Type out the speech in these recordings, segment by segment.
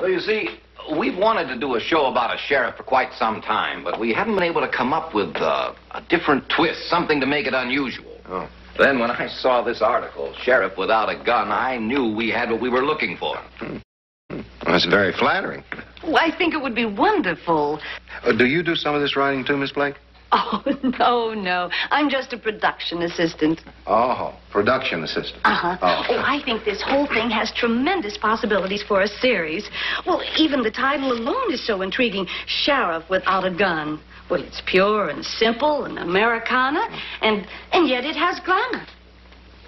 Well, you see, we've wanted to do a show about a sheriff for quite some time, but we haven't been able to come up with uh, a different twist, something to make it unusual. Oh. Then when I saw this article, Sheriff Without a Gun, I knew we had what we were looking for. Well, that's very flattering. Oh, I think it would be wonderful. Uh, do you do some of this writing too, Miss Blake? Oh, no, no. I'm just a production assistant. Oh, production assistant. Uh-huh. Oh. Oh, I think this whole thing has tremendous possibilities for a series. Well, even the title alone is so intriguing. Sheriff Without a Gun. Well, it's pure and simple and Americana, and, and yet it has glamour.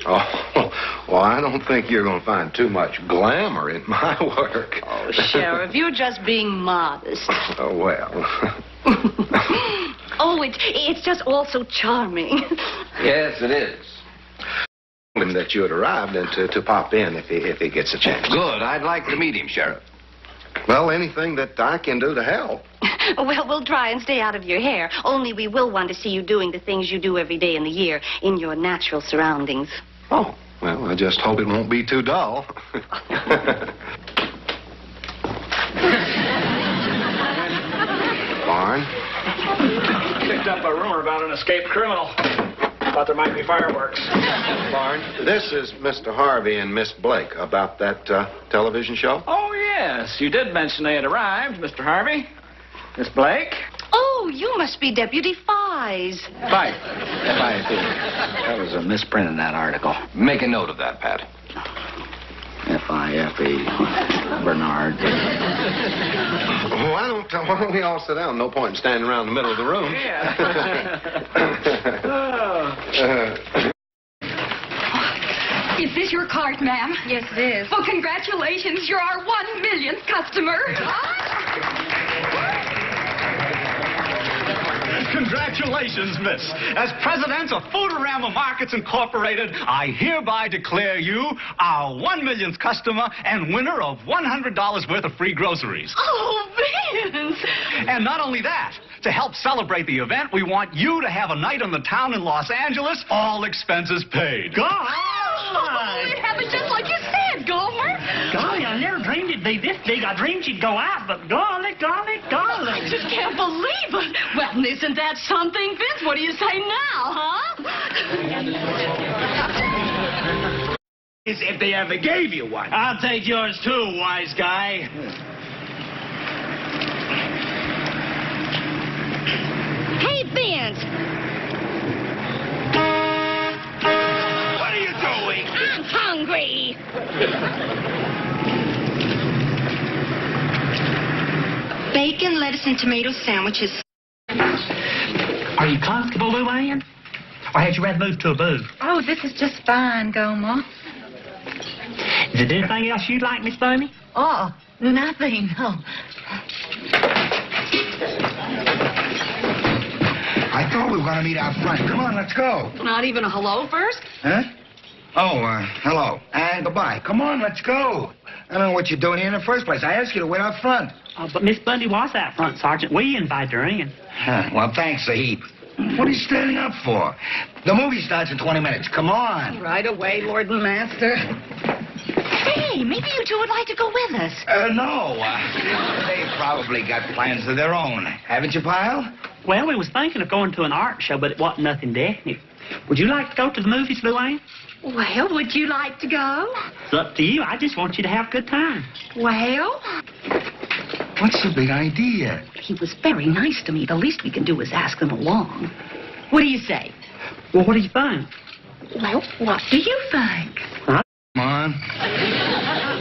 Oh, well, I don't think you're going to find too much glamour in my work. Oh, Sheriff, you're just being modest. Oh, well. Oh, it, it's just all so charming. Yes, it is. Told him that you had arrived and to, to pop in if he, if he gets a chance. Good. I'd like to meet him, Sheriff. Well, anything that I can do to help. well, we'll try and stay out of your hair. Only we will want to see you doing the things you do every day in the year in your natural surroundings. Oh, well, I just hope it won't be too dull. Barn? Picked up a rumor about an escaped criminal. Thought there might be fireworks. Barn, this is Mr. Harvey and Miss Blake about that uh, television show. Oh, yes. You did mention they had arrived, Mr. Harvey. Miss Blake? Oh, you must be Deputy Fies. Fife. F-I-F-E. That was a misprint in that article. Make a note of that, Pat. F-I-F-E. Bernard. Oh, why don't, why don't we all sit down? No point in standing around the middle of the room. Yeah. Is this your card, ma'am? Yes, it is. Well, congratulations. You're our one millionth customer. Congratulations, miss. As president of Foodorama Markets Incorporated, I hereby declare you our one millionth customer and winner of $100 worth of free groceries. Oh, Vince. And not only that, to help celebrate the event, we want you to have a night in the town in Los Angeles, all expenses paid. God! Oh, it happened just like you said, Gomer. Golly, I never dreamed it'd be this big. I dreamed she'd go out, but golly, golly, golly. I just can't believe it. Well, isn't that something, Vince? What do you say now, huh? If they ever gave you one. I'll take yours too, wise guy. Bacon, lettuce, and tomato sandwiches. Are you comfortable, Luann? Or had you rather move to a booth? Oh, this is just fine, Gomer. Is there anything else you'd like, Miss Bunny? Oh, nothing, no. I thought we were going to meet out front. Come on, let's go. Not even a hello first? Huh? Oh, uh, hello. And goodbye. Come on, let's go. I don't know what you're doing here in the first place. I asked you to wait out front. Uh, but Miss Bunny was out front, Sergeant. We invited her in. Huh, well, thanks a heap. What are you standing up for? The movie starts in 20 minutes. Come on. Right away, Lord and Master. Hey, maybe you two would like to go with us. Uh, no. Uh, they probably got plans of their own. Haven't you, Pyle? Well, we was thinking of going to an art show, but it wasn't nothing definite. Would you like to go to the movies, Luann? Well, would you like to go? It's up to you. I just want you to have a good time. Well, What's the big idea? He was very nice to me. The least we can do is ask him along. What do you say? Well, what do you think? well, what do you think? Come on.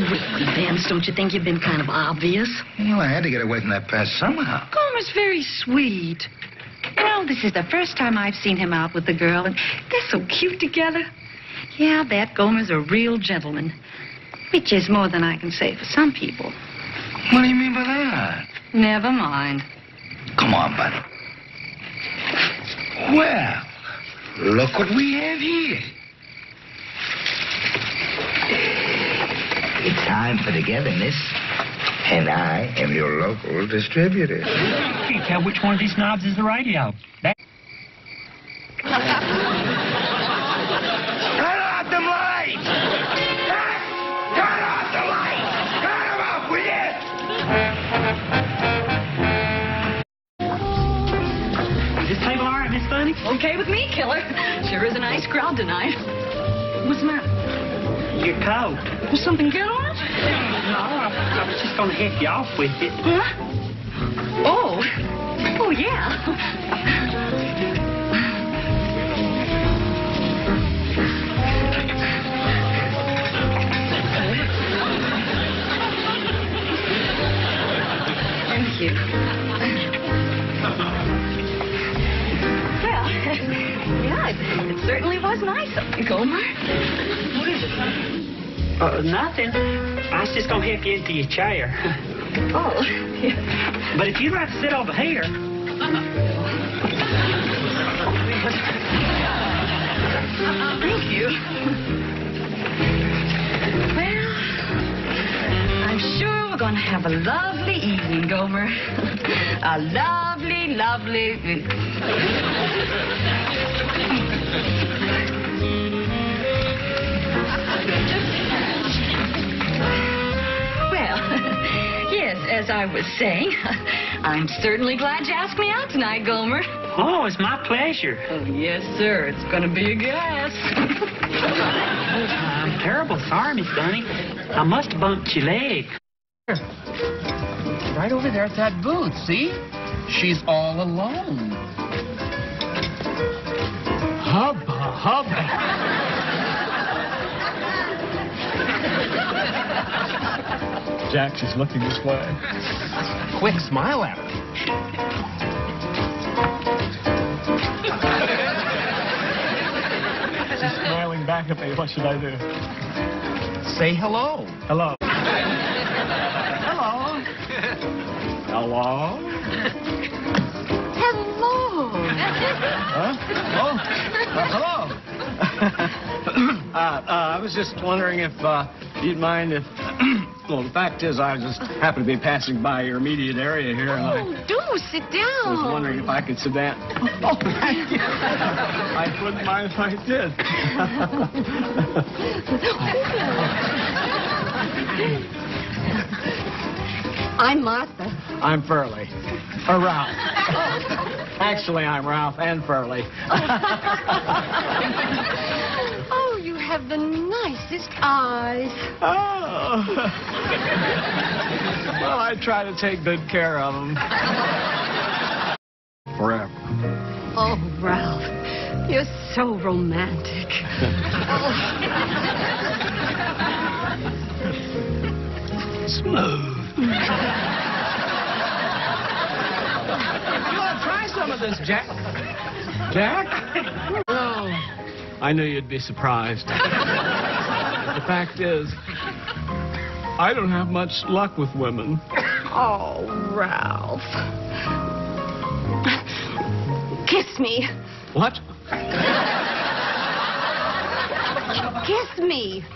Really, Vince, don't you think you've been kind of obvious? Well, I had to get away from that past somehow. Gomer's very sweet. You know, this is the first time I've seen him out with the girl, and they're so cute together. Yeah, that Gomer's a real gentleman. Which is more than I can say for some people. What do you mean by that? Never mind. Come on, buddy. Well, look what we have here. It's time for togetherness. And I am your local distributor. You can't tell which one of these knobs is the radio. That Okay with me, killer. Sure is a nice crowd tonight. What's the matter? Your coat. Was something good on it? No, I, I was just going to hit you off with it. Huh? Oh. Oh, yeah. Yeah, it, it certainly was nice of you, Gomer. What is it? Uh, nothing. I was just gonna help you into your chair. Oh, yeah. But if you'd like to sit over here, Thank you. Well, I'm sure we're going to have a lovely evening, Gomer. A lovely, lovely. Well, yes, as I was saying, I'm certainly glad you asked me out tonight, Gomer. oh, it's my pleasure. Oh, yes, sir. It's going to be a gas. I'm terrible sorry, Miss Bunny. I must have bumped your leg. Right over there at that booth, see? She's all alone. Hubba, hubba. Jack, she's looking this way. Quick, smile at her. She's smiling back at me. What should I do? Say hello. Hello. Hello. Hello. Hello. Huh? Oh, uh, hello. uh, uh, I was just wondering if you'd mind if. well, the fact is, I just happened to be passing by your immediate area here, and I Oh, do sit down. I was wondering if I could sit down. Oh, thank you. I wouldn't mind if I did. I'm Martha. I'm Furley. Or Ralph. Actually, I'm Ralph and Furley. Oh, Have the nicest eyes. Oh. well, I try to take good care of them. Forever. Oh, Ralph, you're so romantic. Smooth. you want to try some of this, Jack? Jack? Oh, I knew you'd be surprised. the fact is, I don't have much luck with women. Oh, Ralph. Kiss me. What? Kiss me.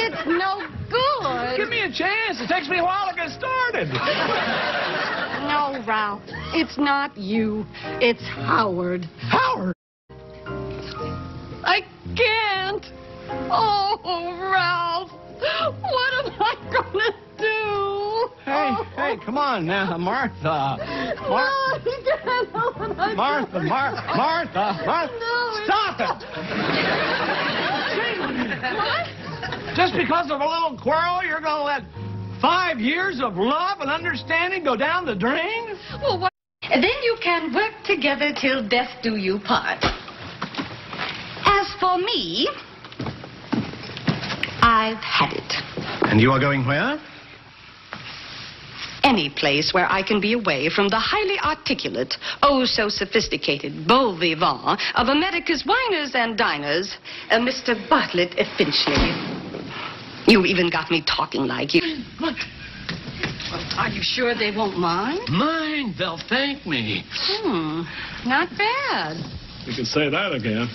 It's no good. Give me a chance. It takes me a while to get started. No, Ralph. It's not you. It's Howard. Howard. I can't. Oh, Ralph. What am I going to do? Hey, hey, come on now, Martha. Mar- No, you can't know what I Martha, Mar- Martha, Martha. No, Stop it. What? Just because of a little quarrel, you're going to let five years of love and understanding go down the drain? Well, what? Then you can work together till death do you part. As for me, I've had it. And you are going where? Any place where I can be away from the highly articulate, oh so sophisticated bon vivant of America's winers and diners, uh, Mr. Bartlett Finchley. You even got me talking like you. Look. Are you sure they won't mind? Mind, they'll thank me. Hmm, not bad. You can say that again.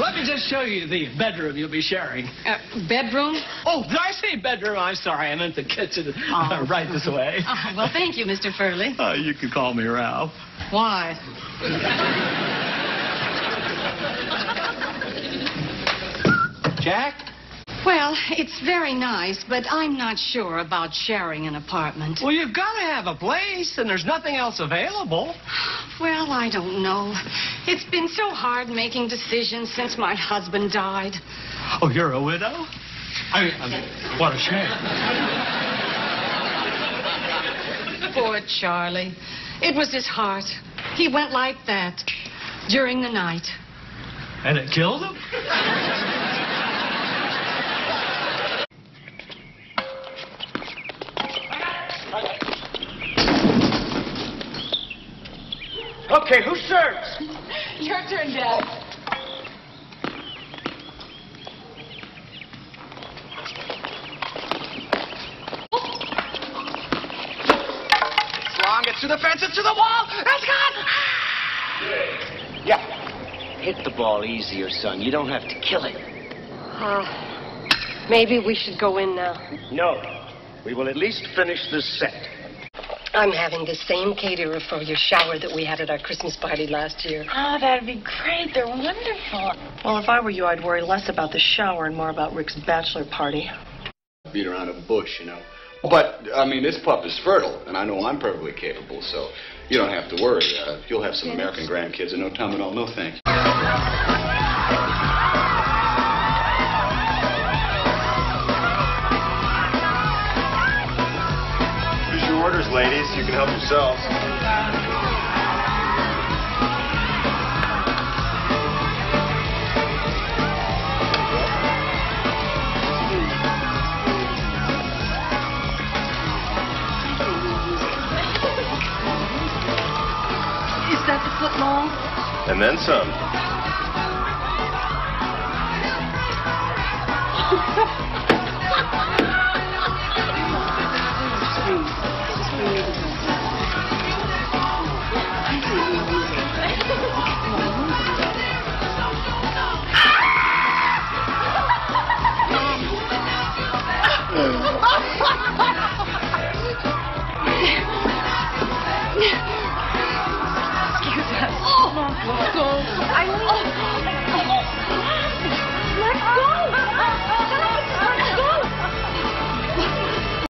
Let me just show you the bedroom you'll be sharing. Uh, bedroom? Oh, did I say bedroom? I'm sorry. I meant the kitchen. Oh. right this way. Oh, well, thank you, Mr. Furley. Uh, you can call me Ralph. Why? Jack? Well, it's very nice, but I'm not sure about sharing an apartment. Well, you've got to have a place, and there's nothing else available. Well, I don't know. It's been so hard making decisions since my husband died. Oh, you're a widow? I mean, I mean what a shame. Poor Charlie. It was his heart. He went like that during the night. And it killed him? Okay, who serves? Your turn, Dad. It's long, it's to the fence, it's to the wall. It's gone. Yeah. Hit the ball easier, son. You don't have to kill it. Uh, maybe we should go in now. No. We will at least finish this set. I'm having the same caterer for your shower that we had at our Christmas party last year. Oh, that'd be great. They're wonderful. Well, if I were you, I'd worry less about the shower and more about Rick's bachelor party. beat around a bush, you know. But, I mean, this pup is fertile, and I know I'm perfectly capable, so you don't have to worry. Uh, you'll have some American grandkids in no time at all. No thanks. Here's You can help yourselves. Is that the foot long? And then some.